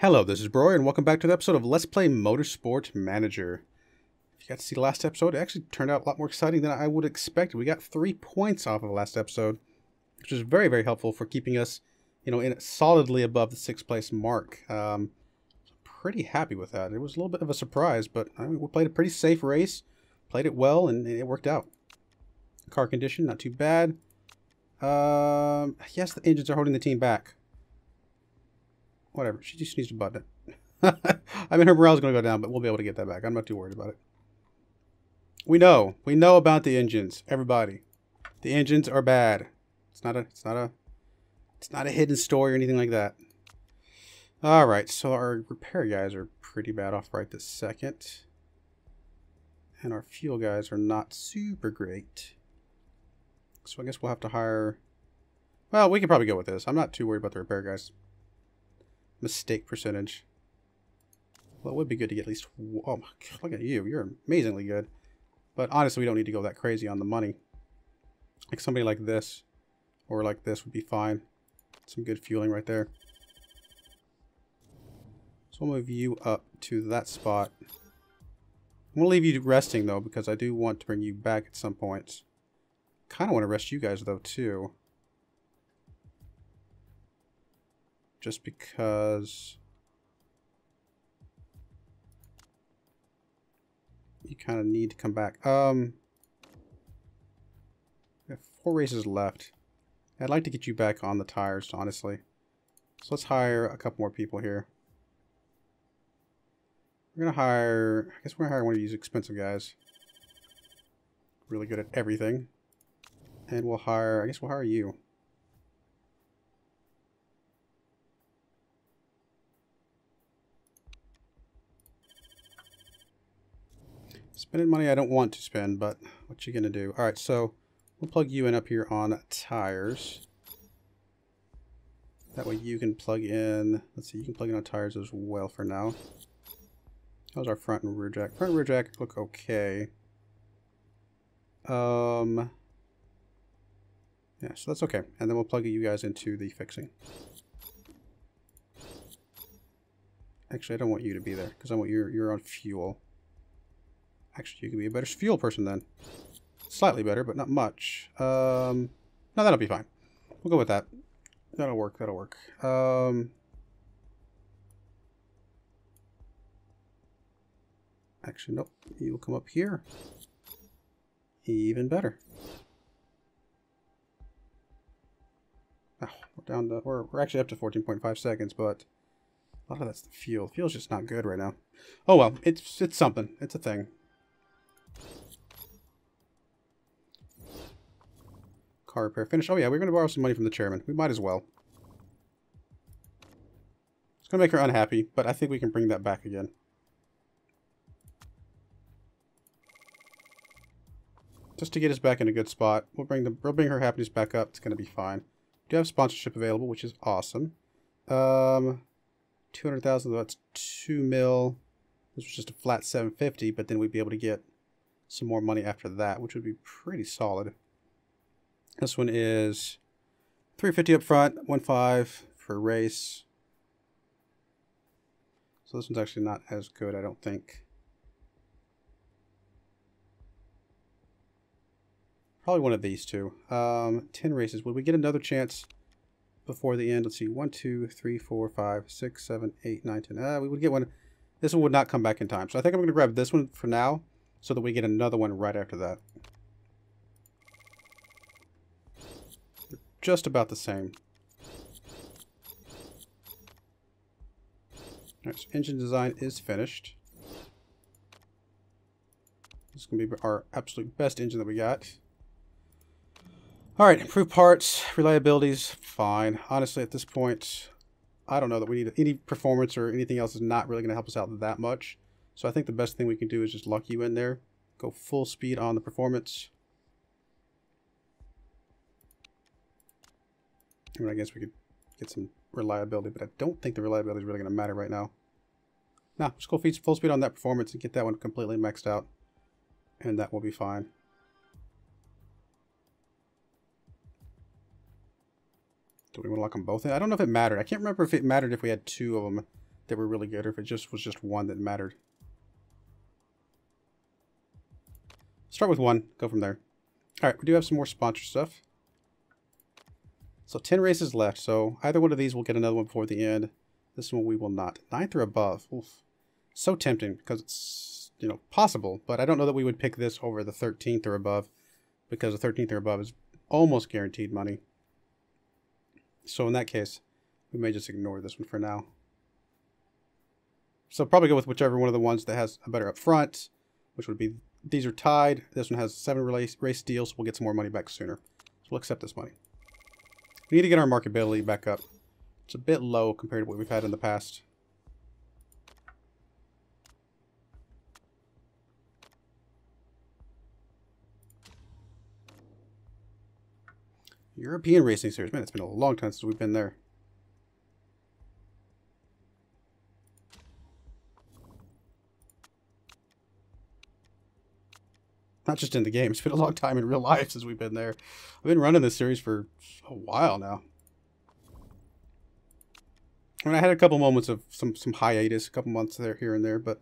Hello, this is Broyar, and welcome back to the episode of Let's Play Motorsport Manager. If you got to see the last episode, it actually turned out a lot more exciting than I would expect. We got three points off of the last episode, which was very, very helpful for keeping us, you know, in solidly above the sixth place mark. Um, pretty happy with that. It was a little bit of a surprise, but I mean, we played a pretty safe race, played it well, and it worked out. Car condition, not too bad. Um, yes, the engines are holding the team back. Whatever. She just needs to button it. I mean, her morale's going to go down, but we'll be able to get that back. I'm not too worried about it. We know. We know about the engines. Everybody. The engines are bad. It's not a, it's not a, it's not a hidden story or anything like that. All right. So our repair guys are pretty bad off right this second. And our fuel guys are not super great. So I guess we'll have to hire... Well, we can probably go with this. I'm not too worried about the repair guys. Mistake percentage. Well, it would be good to get at least... Oh, my God, look at you. You're amazingly good. But honestly, we don't need to go that crazy on the money. Like somebody like this or like this would be fine. Some good fueling right there. So I'll move you up to that spot. I'm going to leave you resting, though, because I do want to bring you back at some point. Kind of want to rest you guys, though, too. Just because... You kind of need to come back. Um, we have four races left. I'd like to get you back on the tires, honestly. So let's hire a couple more people here. We're going to hire... I guess we're going to hire one of these expensive guys. Really good at everything. And we'll hire, I guess we'll hire you. Spending money I don't want to spend, but what you gonna do? All right, so we'll plug you in up here on tires. That way you can plug in, let's see, you can plug in on tires as well for now. How's our front and rear jack? Front and rear jack look okay. Um, yeah, so that's okay. And then we'll plug you guys into the fixing. Actually, I don't want you to be there because I want you you're on fuel. Actually, you can be a better fuel person then. Slightly better, but not much. Um, no, that'll be fine. We'll go with that. That'll work. That'll work. Um, actually, nope. You will come up here. Even better. Oh, we're down to, we're, we're actually up to 14.5 seconds, but a lot of that's the fuel. Fuel's just not good right now. Oh well, it's it's something. It's a thing. Car repair finish. Oh yeah, we're going to borrow some money from the chairman. We might as well. It's going to make her unhappy, but I think we can bring that back again. Just to get us back in a good spot. We'll bring the we'll bring her happiness back up. It's going to be fine do have sponsorship available, which is awesome. Um, 200,000, that's 2 mil. This was just a flat 750, but then we'd be able to get some more money after that, which would be pretty solid. This one is 350 up front, 1.5 for race. So this one's actually not as good, I don't think. Probably one of these two. Um, 10 races. Would we get another chance before the end? Let's see. 1, 2, 3, 4, 5, 6, 7, 8, 9, 10. Uh, we would get one. This one would not come back in time. So I think I'm going to grab this one for now so that we get another one right after that. Just about the same. Alright, so engine design is finished. This is going to be our absolute best engine that we got. All right, improved parts, reliabilities, fine. Honestly, at this point, I don't know that we need any performance or anything else is not really going to help us out that much. So I think the best thing we can do is just lock you in there. Go full speed on the performance. I mean, I guess we could get some reliability, but I don't think the reliability is really going to matter right now. Now, just go full speed on that performance and get that one completely maxed out. And that will be fine. Do we want to lock them both in? I don't know if it mattered. I can't remember if it mattered if we had two of them that were really good or if it just was just one that mattered. Start with one, go from there. All right, we do have some more sponsor stuff. So 10 races left, so either one of these will get another one before the end. This one we will not. Ninth or above. Oof. So tempting because it's, you know, possible, but I don't know that we would pick this over the 13th or above because the 13th or above is almost guaranteed money. So in that case, we may just ignore this one for now. So probably go with whichever one of the ones that has a better up front, which would be these are tied. This one has seven race, race deals, so we'll get some more money back sooner. So we'll accept this money. We need to get our marketability back up. It's a bit low compared to what we've had in the past. European Racing Series. Man, it's been a long time since we've been there. Not just in the game. It's been a long time in real life since we've been there. I've been running this series for a while now. I mean, I had a couple moments of some some hiatus, a couple months there, here and there, but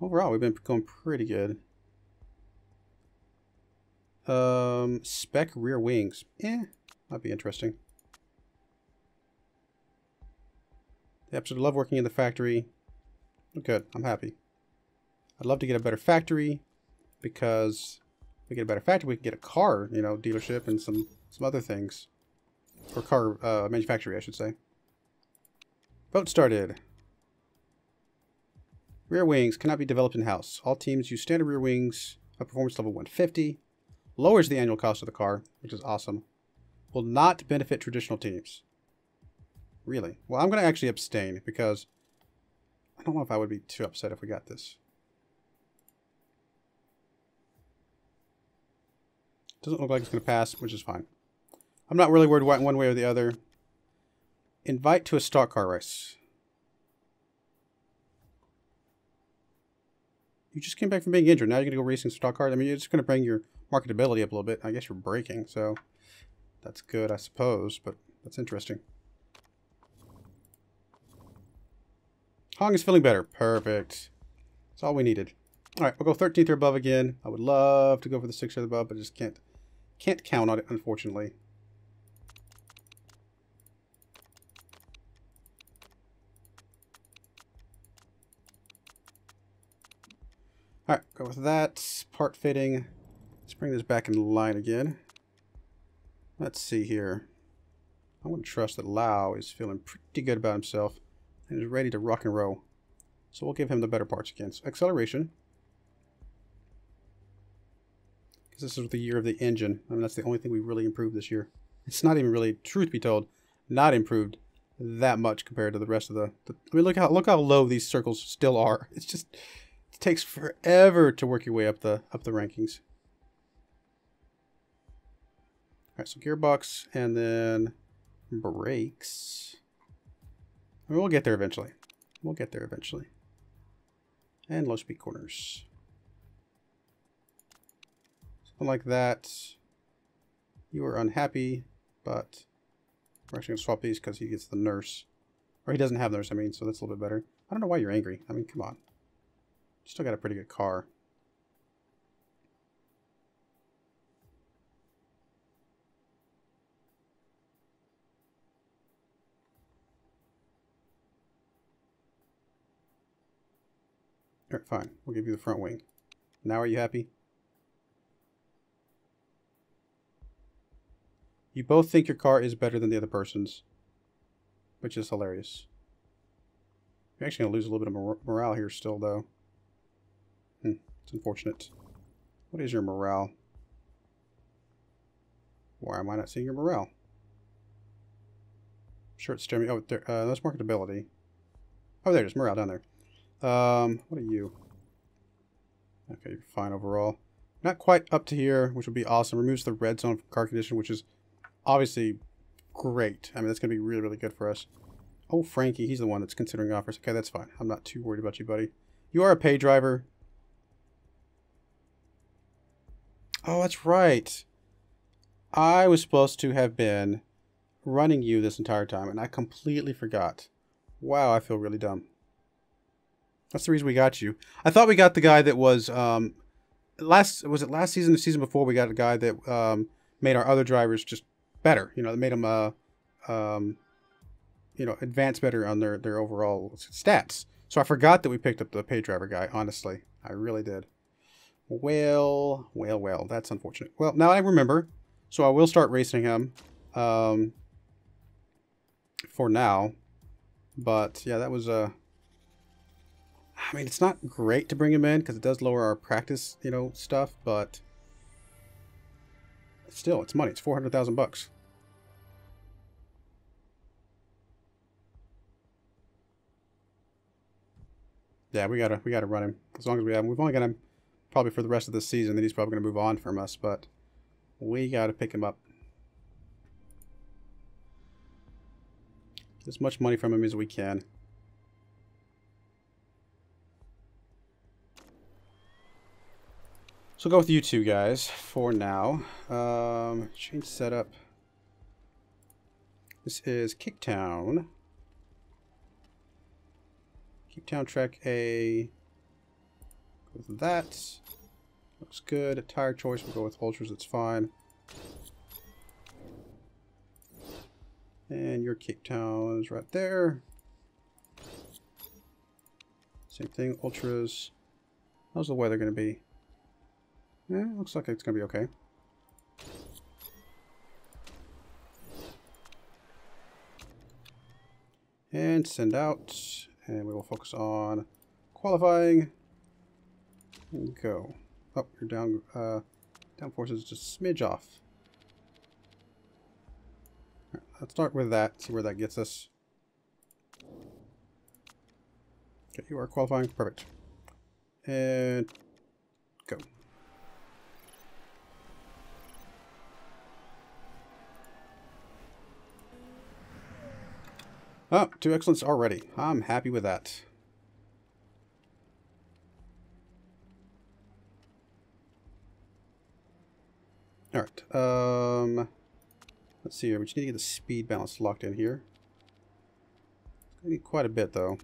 overall, we've been going pretty good. Um, spec rear wings. Eh, might be interesting. I absolutely love working in the factory. Good, I'm happy. I'd love to get a better factory because we get a better factory, we can get a car, you know, dealership and some, some other things. Or car uh, manufacturer, I should say. Vote started. Rear wings cannot be developed in-house. All teams use standard rear wings of performance level 150. Lowers the annual cost of the car, which is awesome. Will not benefit traditional teams. Really? Well, I'm going to actually abstain because I don't know if I would be too upset if we got this. Doesn't look like it's going to pass, which is fine. I'm not really worried one way or the other. Invite to a stock car race. You just came back from being injured. Now you're going to go racing stock cars. I mean, it's going to bring your marketability up a little bit. I guess you're breaking, so that's good, I suppose, but that's interesting. Hong is feeling better. Perfect. That's all we needed. All right, we'll go 13th or above again. I would love to go for the 6th or above, but I just can't can't count on it, unfortunately. All right, go with that. Part fitting. Let's bring this back in line again. Let's see here. I'm going to trust that Lau is feeling pretty good about himself and is ready to rock and roll. So we'll give him the better parts again. So acceleration. Because this is the year of the engine. I mean, that's the only thing we really improved this year. It's not even really, truth be told, not improved that much compared to the rest of the, the I mean, look how look how low these circles still are. It's just it takes forever to work your way up the up the rankings. All right, so gearbox and then brakes. I mean, we'll get there eventually. We'll get there eventually. And low speed corners. Something like that. You are unhappy, but we're actually going to swap these because he gets the nurse. Or he doesn't have nurse, I mean, so that's a little bit better. I don't know why you're angry. I mean, come on. Still got a pretty good car. Alright, fine. We'll give you the front wing. Now are you happy? You both think your car is better than the other person's, which is hilarious. You're actually going to lose a little bit of morale here still, though. Hmm, it's unfortunate. What is your morale? Why am I not seeing your morale? Sure, it's Jeremy. Oh, there, uh, that's marketability. Oh, there it is. Morale down there. Um, what are you? Okay, you're fine overall. Not quite up to here, which would be awesome. Removes the red zone from car condition, which is obviously great. I mean, that's going to be really, really good for us. Oh, Frankie, he's the one that's considering offers. Okay, that's fine. I'm not too worried about you, buddy. You are a pay driver. Oh, that's right. I was supposed to have been running you this entire time, and I completely forgot. Wow, I feel really dumb. That's the reason we got you. I thought we got the guy that was um last was it last season the season before we got a guy that um made our other drivers just better. You know, that made them uh um you know advance better on their their overall stats. So I forgot that we picked up the pay driver guy. Honestly, I really did. Well, well, well. That's unfortunate. Well, now I remember, so I will start racing him. Um, for now, but yeah, that was a. Uh, I mean, it's not great to bring him in because it does lower our practice, you know, stuff, but still, it's money. It's 400,000 bucks. Yeah, we gotta we gotta run him as long as we have him. We've only got him probably for the rest of the season. Then he's probably gonna move on from us, but we gotta pick him up. As much money from him as we can. So go with you two guys for now. Um, change setup. This is Kicktown. Kicktown track A. with that. Looks good. A tire choice, we'll go with Ultras, it's fine. And your Kicktown is right there. Same thing, Ultras. How's the weather going to be? Yeah, looks like it's going to be okay. And send out. And we will focus on qualifying. Go. Oh, you're down. Uh, down forces just smidge off. let's start with that. See where that gets us. Okay, you are qualifying. Perfect. And go. Oh, two excellence already. I'm happy with that. Alright, um, let's see here. We just need to get the speed balance locked in here. It's going to be quite a bit, though.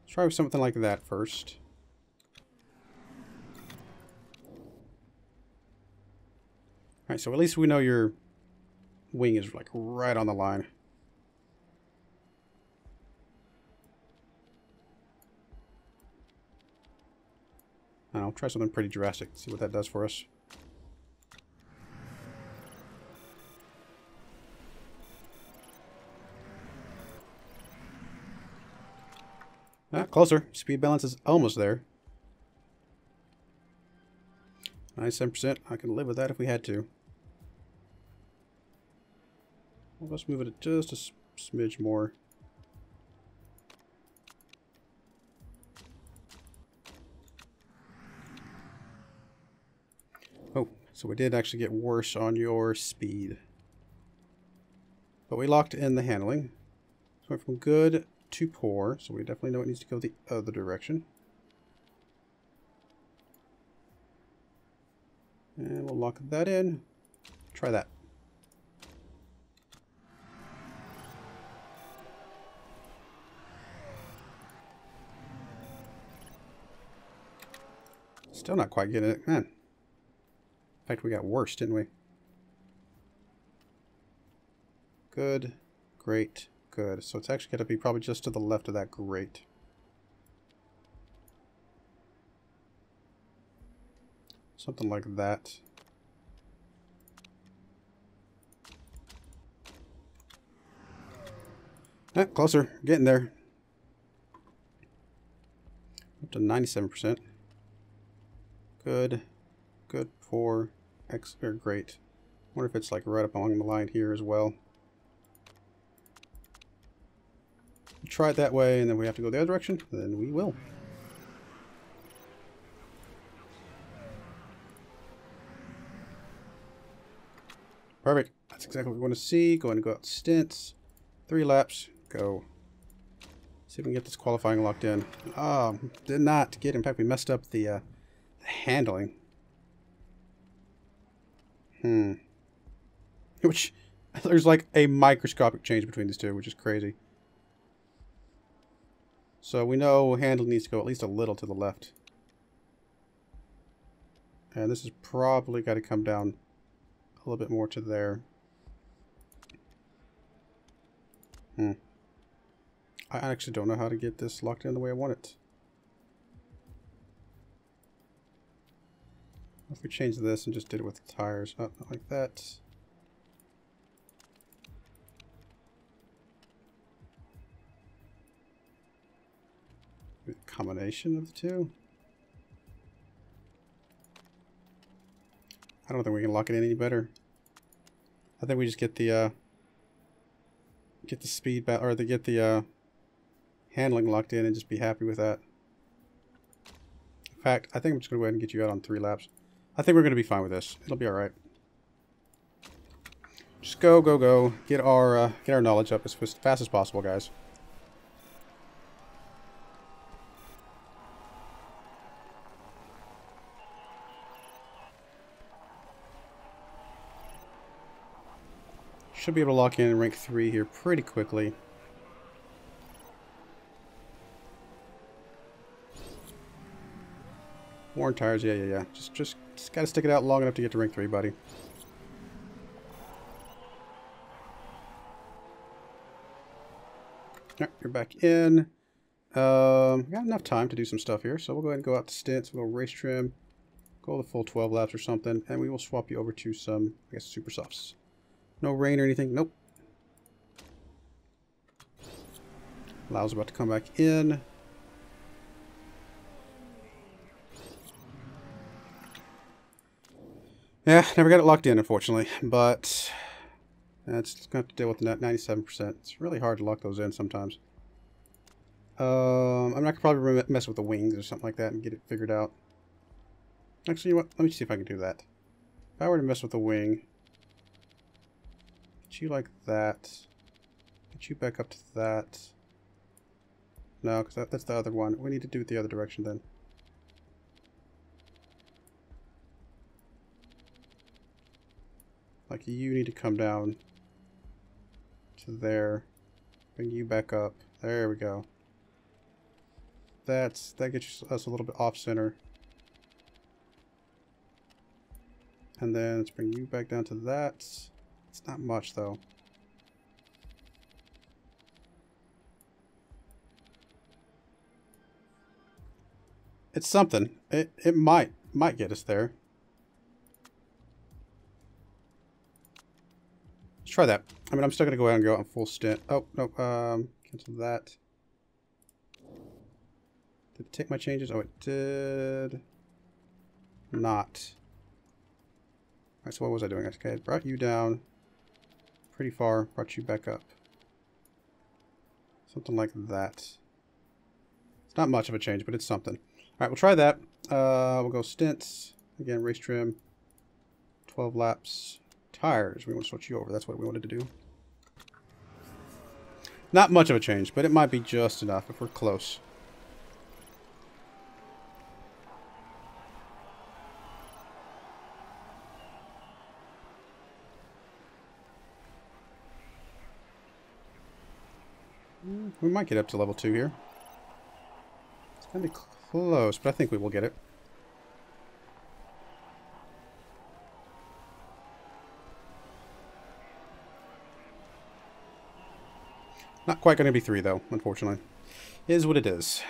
Let's try something like that first. Alright, so at least we know your wing is like right on the line. I'll try something pretty drastic, see what that does for us. Ah, closer. Speed balance is almost there. 97%. I can live with that if we had to. Let's move it just a smidge more. Oh, so we did actually get worse on your speed. But we locked in the handling. So went from good to poor, so we definitely know it needs to go the other direction. And we'll lock that in. Try that. Still not quite getting it. Man. In fact, we got worse, didn't we? Good. Great. Good. So it's actually going to be probably just to the left of that great. Something like that. Ah, closer. Getting there. Up to 97%. Good. Good for X or great. wonder if it's like right up along the line here as well. Try it that way and then we have to go the other direction, then we will. Perfect. That's exactly what we want to see. Going to go out stints. Three laps. Go. See if we can get this qualifying locked in. Oh, did not get. In fact, we messed up the uh, handling. Hmm. Which There's like a microscopic change between these two, which is crazy. So we know handle needs to go at least a little to the left. And this has probably got to come down a little bit more to there. Hmm. I actually don't know how to get this locked in the way I want it. If we change this and just did it with tires, not like that. Combination of the two. I don't think we can lock it in any better. I think we just get the uh, get the speed back or the get the uh, handling locked in and just be happy with that. In fact, I think I'm just gonna go ahead and get you out on three laps. I think we're gonna be fine with this. It'll be all right. Just go, go, go. Get our uh, get our knowledge up as fast as possible, guys. Should be able to lock in rank 3 here pretty quickly. Worn tires, yeah, yeah, yeah. Just, just, just gotta stick it out long enough to get to rank 3, buddy. You're back in. Um, got enough time to do some stuff here, so we'll go ahead and go out to stints, we'll go race trim, go the full 12 laps or something, and we will swap you over to some, I guess, super softs. No rain or anything. Nope. Lau's about to come back in. Yeah, never got it locked in, unfortunately. But that's going to have to deal with that 97%. It's really hard to lock those in sometimes. Um, I'm not going to probably mess with the wings or something like that and get it figured out. Actually, you know what? Let me see if I can do that. If I were to mess with the wing, Get you like that. Get you back up to that. No, because that, that's the other one. We need to do it the other direction then. Like you need to come down to there. Bring you back up. There we go. That's that gets us a little bit off center. And then let's bring you back down to that. It's not much, though. It's something. It, it might, might get us there. Let's try that. I mean, I'm still going to go ahead and go out on full stint. Oh, no, um, cancel that. Did it take my changes? Oh, it did not. Alright, so what was I doing? Okay, I brought you down pretty far, brought you back up. Something like that. It's not much of a change, but it's something. All right, we'll try that. Uh, we'll go stints. Again, race trim. 12 laps. Tires. We want to switch you over. That's what we wanted to do. Not much of a change, but it might be just enough if we're close. Hmm, we might get up to level 2 here. It's going to be close, but I think we will get it. Not quite going to be 3, though, unfortunately. Is what it is.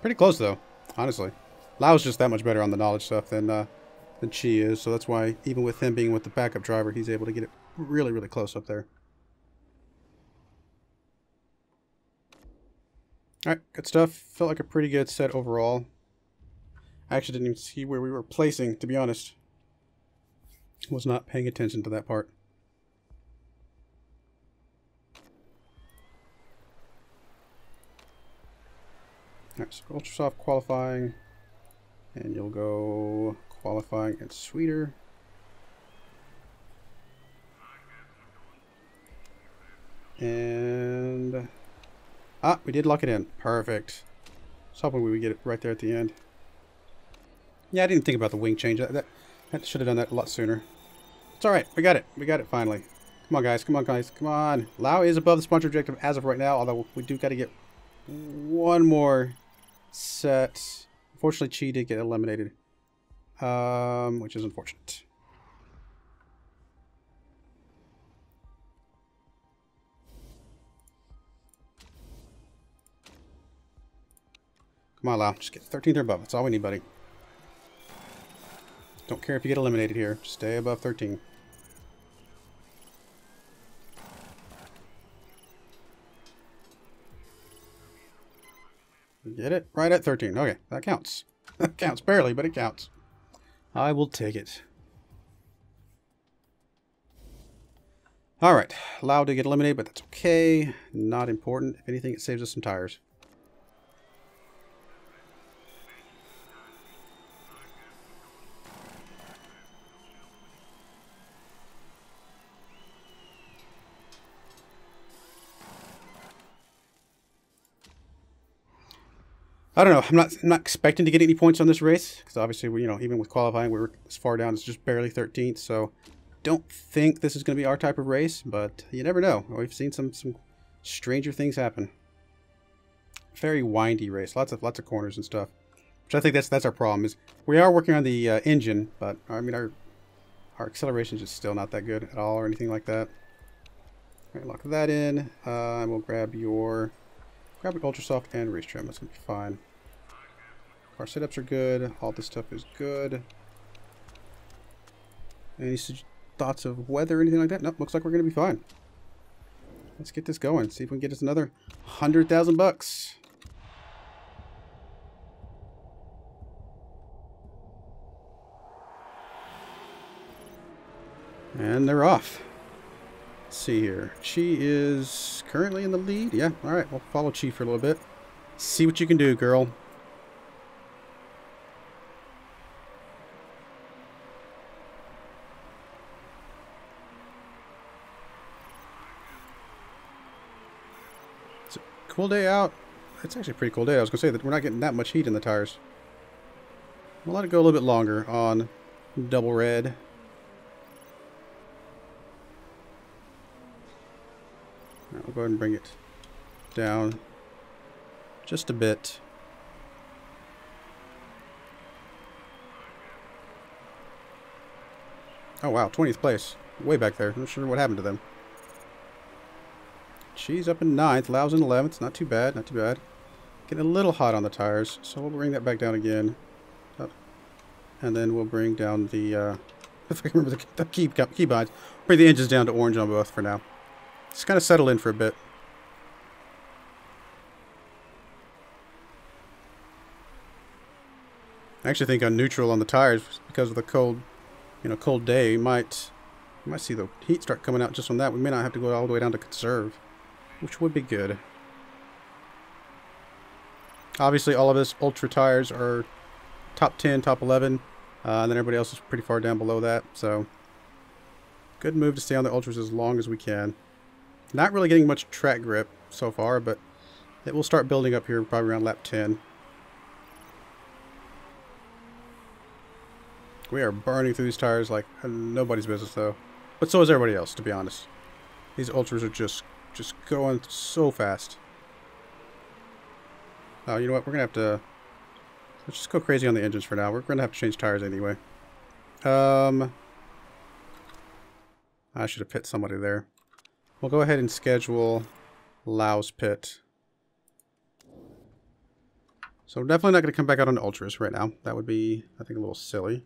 Pretty close, though, honestly. Lau's just that much better on the knowledge stuff than uh, than she is, so that's why even with him being with the backup driver, he's able to get it really, really close up there. Alright, good stuff. Felt like a pretty good set overall. I actually didn't even see where we were placing, to be honest. Was not paying attention to that part. Alright, so Ultra Soft qualifying. And you'll go qualifying at Sweeter. And... Ah, we did lock it in. Perfect. was hoping we would get it right there at the end. Yeah, I didn't think about the wing change. That, that, should have done that a lot sooner. It's alright. We got it. We got it finally. Come on, guys. Come on, guys. Come on. Lao is above the sponsor objective as of right now, although we do got to get one more set. Unfortunately, Chi did get eliminated, um, which is unfortunate. Come on, Lao. Just get 13th or above. That's all we need, buddy. Don't care if you get eliminated here. Stay above 13. Get it? Right at 13. Okay, that counts. That counts barely, but it counts. I will take it. Alright, allowed to get eliminated, but that's okay. Not important. If anything, it saves us some tires. I don't know. I'm not I'm not expecting to get any points on this race because obviously we you know even with qualifying we are as far down as just barely 13th. So don't think this is going to be our type of race, but you never know. We've seen some some stranger things happen. Very windy race, lots of lots of corners and stuff. Which I think that's that's our problem is we are working on the uh, engine, but I mean our our acceleration is just still not that good at all or anything like that. All right, lock that in, uh, and we'll grab your Grab an Ultra Soft and Race Trim. That's going to be fine. Our setups are good. All this stuff is good. Any thoughts of weather or anything like that? Nope, looks like we're going to be fine. Let's get this going. See if we can get us another 100,000 bucks. And they're off. Let's see here. Chi is currently in the lead. Yeah, all right. We'll follow Chi for a little bit. See what you can do, girl. It's a cool day out. It's actually a pretty cool day. I was going to say that we're not getting that much heat in the tires. We'll let it go a little bit longer on double red. I'll go ahead and bring it down just a bit. Oh wow, 20th place. Way back there. Not sure what happened to them. She's up in 9th. Lao's in 11th. Not too bad. Not too bad. Getting a little hot on the tires. So we'll bring that back down again. And then we'll bring down the... Uh, if I can remember the, the key, key binds. Bring the engines down to orange on both for now. Just kind of settle in for a bit. I actually think on neutral on the tires because of the cold, you know, cold day. You might, you might see the heat start coming out just on that. We may not have to go all the way down to conserve, which would be good. Obviously, all of us ultra tires are top 10, top 11, uh, and then everybody else is pretty far down below that. So, good move to stay on the ultras as long as we can. Not really getting much track grip so far, but it will start building up here probably around lap 10. We are burning through these tires like nobody's business though. But so is everybody else, to be honest. These ultras are just just going so fast. Oh, you know what? We're going to have to... Let's just go crazy on the engines for now. We're going to have to change tires anyway. Um, I should have pit somebody there. We'll go ahead and schedule Lao's pit. So we're definitely not going to come back out on Ultras right now. That would be, I think, a little silly.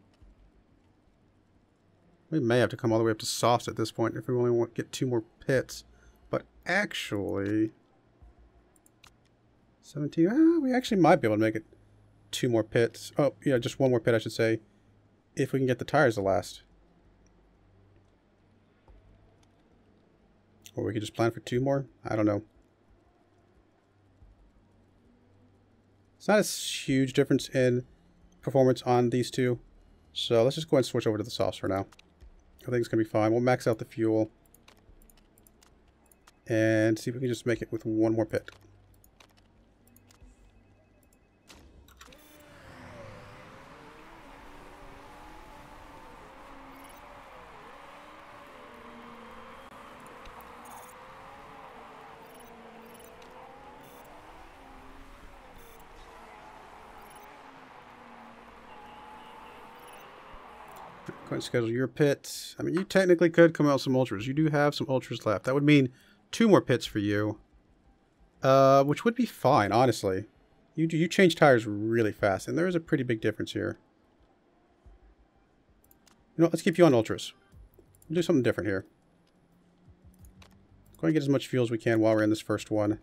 We may have to come all the way up to softs at this point if we only want to get two more pits. But actually... 17... Ah, we actually might be able to make it two more pits. Oh, yeah, just one more pit, I should say. If we can get the tires to last. Or we could just plan for two more? I don't know. It's not a huge difference in performance on these two. So let's just go ahead and switch over to the sauce for now. I think it's going to be fine. We'll max out the fuel. And see if we can just make it with one more pit. Schedule your pits. I mean, you technically could come out some ultras. You do have some ultras left. That would mean two more pits for you. Uh, which would be fine, honestly. You you change tires really fast, and there is a pretty big difference here. You know, let's keep you on ultras. We'll do something different here. Go and get as much fuel as we can while we're in this first one.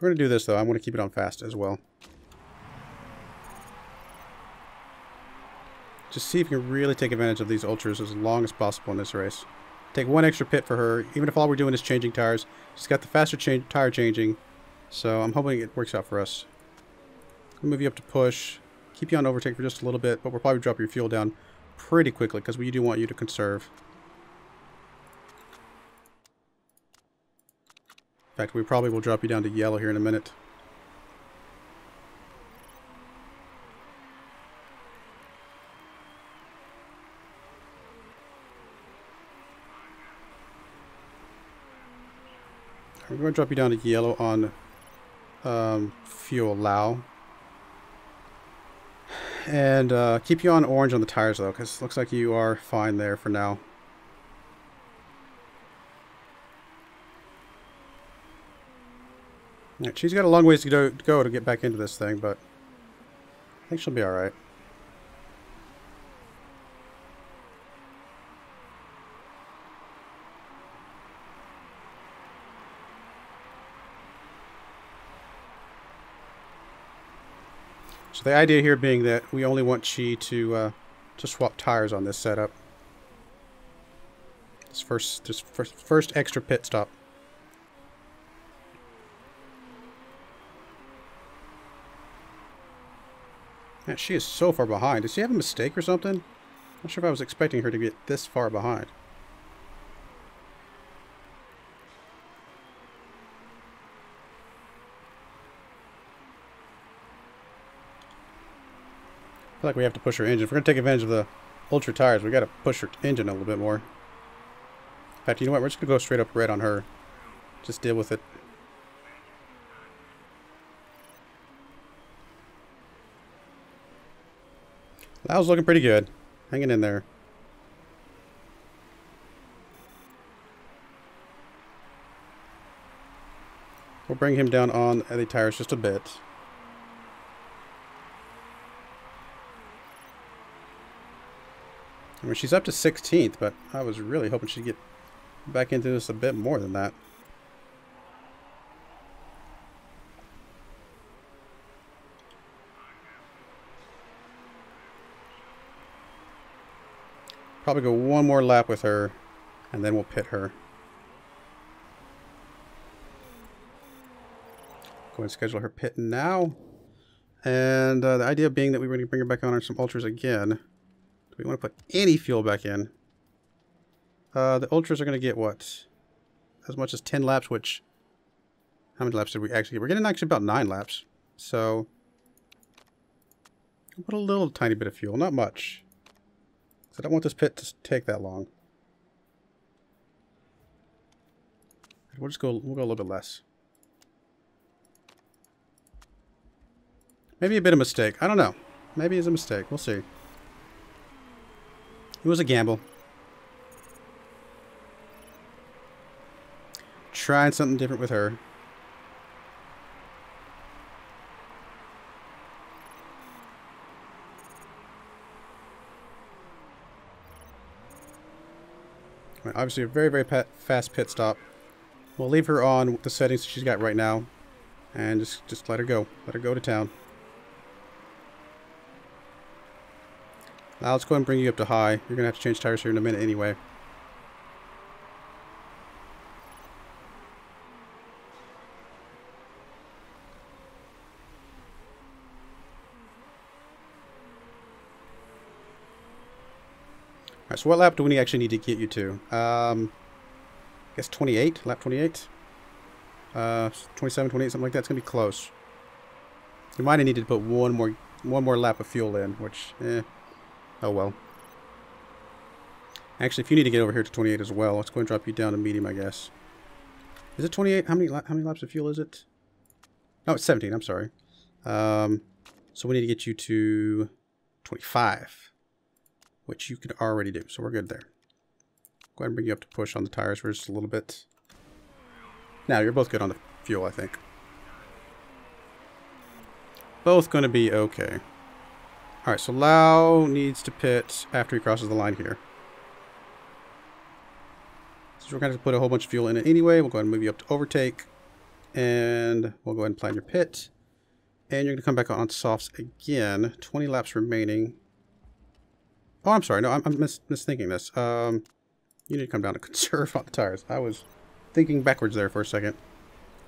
We're going to do this, though, I want to keep it on fast as well. Just see if you can really take advantage of these ultras as long as possible in this race. Take one extra pit for her, even if all we're doing is changing tires. She's got the faster change, tire changing, so I'm hoping it works out for us. move you up to push. Keep you on overtake for just a little bit, but we'll probably drop your fuel down pretty quickly because we do want you to conserve. In fact, we probably will drop you down to yellow here in a minute. We're going to drop you down to yellow on um, fuel allow. And uh, keep you on orange on the tires though, because looks like you are fine there for now. She's got a long ways to go, to go to get back into this thing, but I think she'll be alright. So the idea here being that we only want Chi to uh, to swap tires on this setup. This first, this first, first extra pit stop. Man, she is so far behind. Does she have a mistake or something? I'm not sure if I was expecting her to get this far behind. Like we have to push her engine. If we're going to take advantage of the Ultra tires, we got to push her engine a little bit more. In fact, you know what? We're just going to go straight up red on her. Just deal with it. That was looking pretty good. Hanging in there. We'll bring him down on the tires just a bit. I mean, she's up to 16th, but I was really hoping she'd get back into this a bit more than that. Probably go one more lap with her, and then we'll pit her. Go and schedule her pit now. And uh, the idea being that we were going to bring her back on some ultras again we want to put any fuel back in. Uh, the Ultras are going to get what? As much as 10 laps, which... How many laps did we actually get? We're getting actually about 9 laps. So... I'll put a little tiny bit of fuel, not much. Because I don't want this pit to take that long. We'll just go, we'll go a little bit less. Maybe a bit of mistake. I don't know. Maybe it's a mistake. We'll see. It was a gamble. Trying something different with her. Obviously a very, very fast pit stop. We'll leave her on the settings she's got right now. And just, just let her go. Let her go to town. Now let's go and bring you up to high. You're going to have to change tires here in a minute anyway. Alright, so what lap do we actually need to get you to? Um, I guess 28, lap 28? Uh, 27, 28, something like that. It's going to be close. You might have needed to put one more one more lap of fuel in, which, eh, Oh well. Actually, if you need to get over here to 28 as well, let's go and drop you down to medium, I guess. Is it 28? How many how many laps of fuel is it? No, it's 17. I'm sorry. Um, So we need to get you to 25, which you can already do. So we're good there. Go ahead and bring you up to push on the tires for just a little bit. Now, you're both good on the fuel, I think. Both going to be okay. Alright, so Lau needs to pit after he crosses the line here. So we're going to put a whole bunch of fuel in it anyway. We'll go ahead and move you up to overtake. And we'll go ahead and plan your pit. And you're going to come back on softs again. 20 laps remaining. Oh, I'm sorry. No, I'm, I'm mis misthinking this. Um, you need to come down to conserve on the tires. I was thinking backwards there for a second.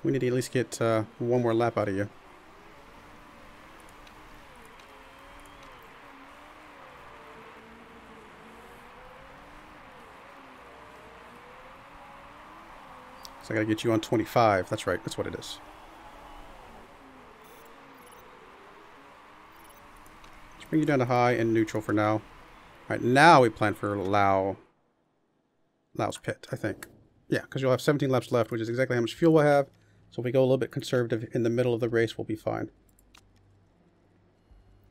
We need to at least get uh, one more lap out of you. I gotta get you on 25. That's right. That's what it is. Let's bring you down to high and neutral for now. All right, now we plan for Lau. Lau's pit, I think. Yeah, because you'll have 17 laps left, which is exactly how much fuel we'll have. So if we go a little bit conservative in the middle of the race, we'll be fine.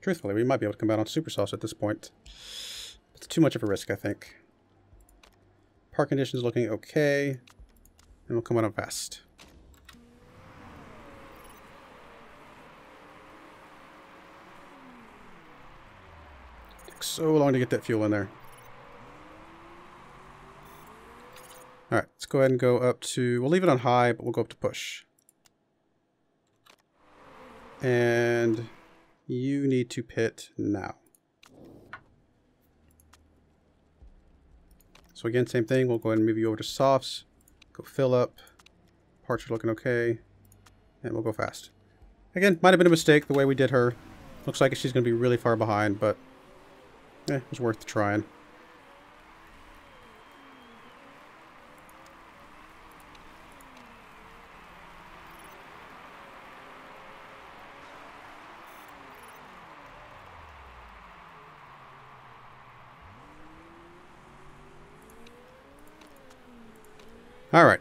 Truthfully, we might be able to come out on super softs at this point. It's too much of a risk, I think. Park conditions looking okay. And we'll come on on fast. Takes so long to get that fuel in there. Alright, let's go ahead and go up to... We'll leave it on high, but we'll go up to push. And you need to pit now. So again, same thing. We'll go ahead and move you over to softs. Go fill up. Parts are looking okay. And we'll go fast. Again, might have been a mistake the way we did her. Looks like she's going to be really far behind, but eh, it was worth trying. All right,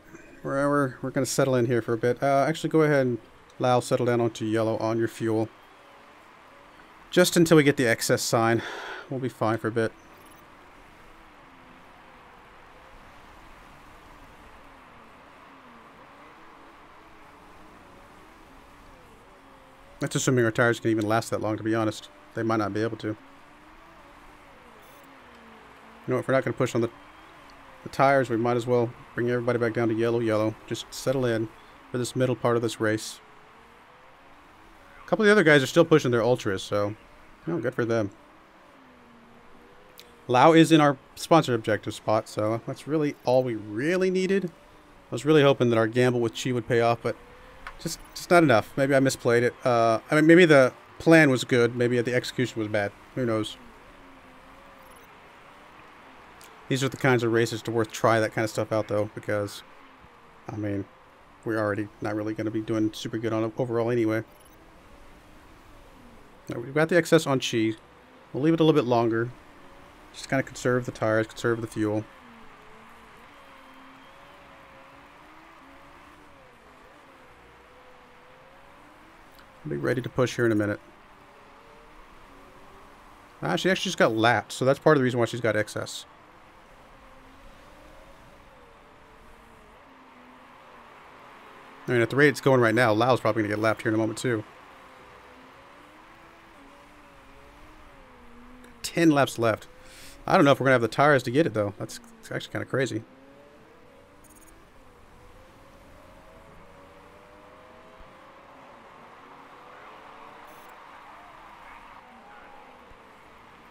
we're, going to settle in here for a bit. Uh, actually, go ahead and allow settle down onto yellow on your fuel. Just until we get the excess sign. We'll be fine for a bit. That's assuming our tires can even last that long, to be honest. They might not be able to. You know, if we're not going to push on the the tires, we might as well bring everybody back down to yellow, yellow. Just settle in for this middle part of this race. A couple of the other guys are still pushing their ultras, so oh, good for them. Lau is in our sponsor objective spot, so that's really all we really needed. I was really hoping that our gamble with Chi would pay off, but just just not enough. Maybe I misplayed it. Uh, I mean, maybe the plan was good. Maybe the execution was bad. Who knows? These are the kinds of races to worth try that kind of stuff out, though, because, I mean, we're already not really going to be doing super good on it overall anyway. we've got the excess on Chi. We'll leave it a little bit longer. Just kind of conserve the tires, conserve the fuel. I'll be ready to push here in a minute. Ah, she actually just got lapped, so that's part of the reason why she's got excess. I mean, at the rate it's going right now, Lau's probably going to get lapped here in a moment, too. 10 laps left. I don't know if we're going to have the tires to get it, though. That's actually kind of crazy.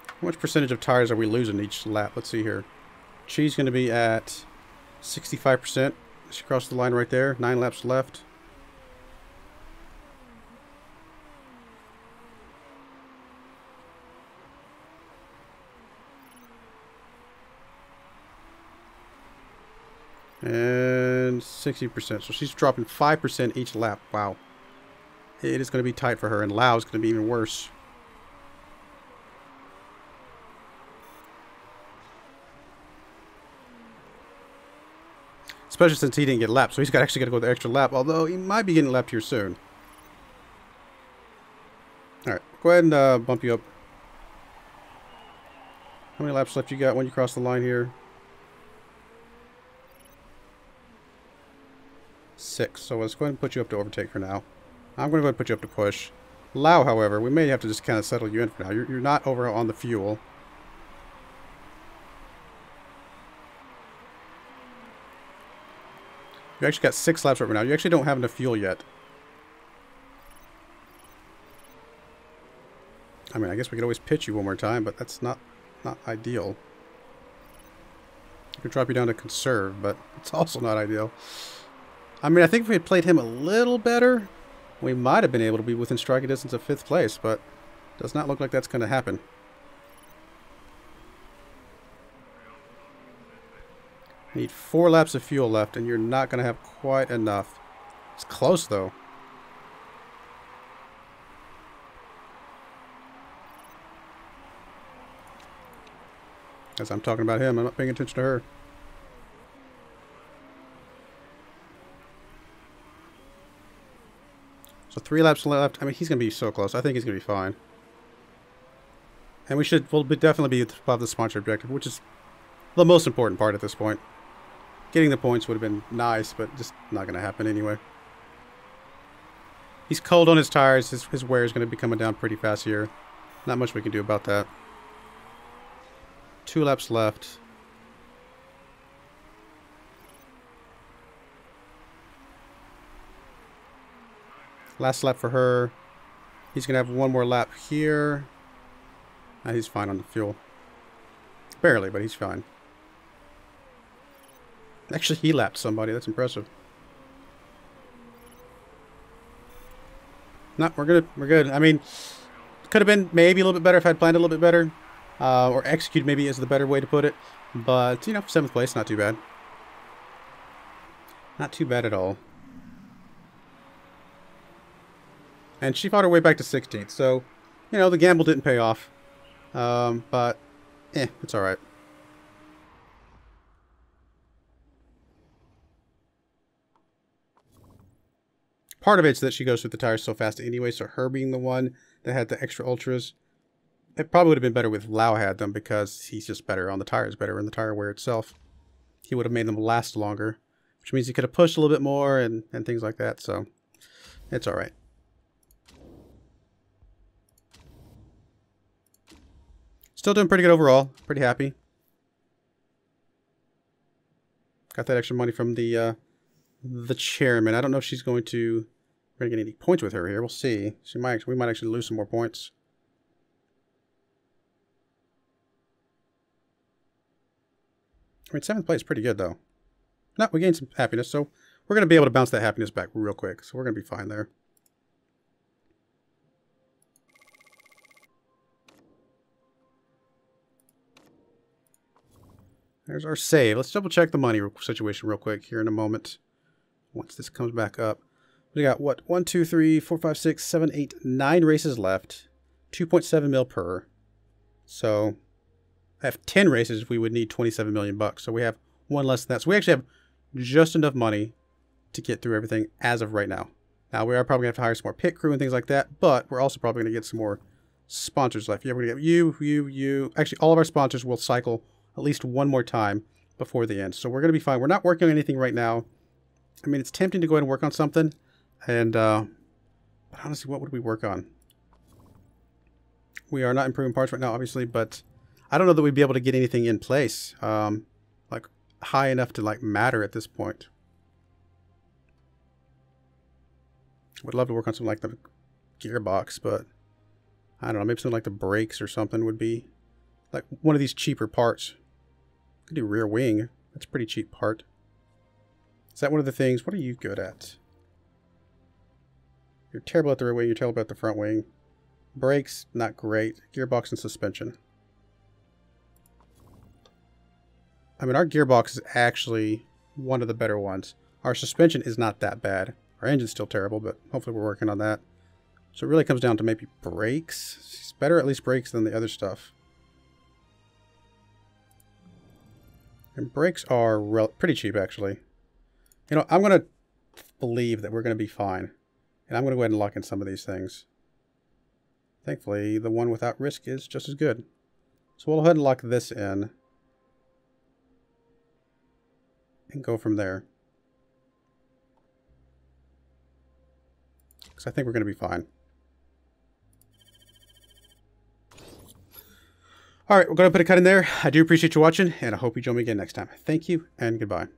How much percentage of tires are we losing each lap? Let's see here. Chi's going to be at 65%. She crossed the line right there. Nine laps left. And 60%. So she's dropping 5% each lap. Wow. It is going to be tight for her. And Lau is going to be even worse. Especially since he didn't get lapped. So he's got actually got to go the extra lap. Although he might be getting lapped here soon. Alright. Go ahead and uh, bump you up. How many laps left you got when you cross the line here? Six. So let's go ahead and put you up to overtake for now. I'm going to go ahead and put you up to push. Lau, however, we may have to just kind of settle you in for now. You're, you're not over on the fuel. You actually got six laps right now. You actually don't have enough fuel yet. I mean, I guess we could always pitch you one more time, but that's not not ideal. I could drop you down to conserve, but it's also not ideal. I mean, I think if we had played him a little better, we might have been able to be within striking distance of fifth place, but does not look like that's going to happen. Need four laps of fuel left, and you're not going to have quite enough. It's close, though. As I'm talking about him, I'm not paying attention to her. So three laps left. I mean, he's going to be so close. I think he's going to be fine. And we should, we'll be definitely be above the sponsor objective, which is the most important part at this point. Getting the points would have been nice, but just not going to happen anyway. He's cold on his tires. His, his wear is going to be coming down pretty fast here. Not much we can do about that. Two laps left. Last lap for her. He's going to have one more lap here. Ah, he's fine on the fuel. Barely, but he's fine. Actually, he lapped somebody. That's impressive. No, we're good. We're good. I mean, could have been maybe a little bit better if I'd planned a little bit better. Uh, or execute maybe is the better way to put it. But, you know, 7th place, not too bad. Not too bad at all. And she fought her way back to 16th, so, you know, the gamble didn't pay off. Um, but, eh, it's alright. Part of it's that she goes through the tires so fast anyway, so her being the one that had the extra ultras it probably would have been better with Lau had them because he's just better on the tires, better in the tire wear itself. He would have made them last longer, which means he could have pushed a little bit more and, and things like that. So it's all right. Still doing pretty good overall. Pretty happy. Got that extra money from the uh, the chairman. I don't know if she's going to. We're gonna get any points with her here. We'll see. She might. We might actually lose some more points. I mean, seventh place is pretty good, though. No, we gained some happiness, so we're going to be able to bounce that happiness back real quick. So we're going to be fine there. There's our save. Let's double check the money situation real quick here in a moment. Once this comes back up. We got, what, 1, 2, 3, 4, 5, 6, 7, 8, 9 races left. 2.7 mil per. So I have 10 races, we would need 27 million bucks. So we have one less than that. So we actually have just enough money to get through everything as of right now. Now, we are probably going to have to hire some more pit crew and things like that, but we're also probably going to get some more sponsors left. Yeah, we're going to get you, you, you. Actually, all of our sponsors will cycle at least one more time before the end. So we're going to be fine. We're not working on anything right now. I mean, it's tempting to go ahead and work on something. And, uh, but honestly, what would we work on? We are not improving parts right now, obviously, but I don't know that we'd be able to get anything in place, um, like high enough to like matter at this point. Would love to work on something like the gearbox, but I don't know, maybe something like the brakes or something would be like one of these cheaper parts. Could do rear wing. That's a pretty cheap part. Is that one of the things? What are you good at? You're terrible at the rear wing. You're terrible at the front wing. Brakes, not great. Gearbox and suspension. I mean, our gearbox is actually one of the better ones. Our suspension is not that bad. Our engine's still terrible, but hopefully we're working on that. So it really comes down to maybe brakes. It's better at least brakes than the other stuff. And brakes are pretty cheap, actually. You know, I'm going to believe that we're going to be fine. And I'm going to go ahead and lock in some of these things. Thankfully, the one without risk is just as good. So we'll go ahead and lock this in. And go from there. Because I think we're going to be fine. All right, we're going to put a cut in there. I do appreciate you watching, and I hope you join me again next time. Thank you, and goodbye.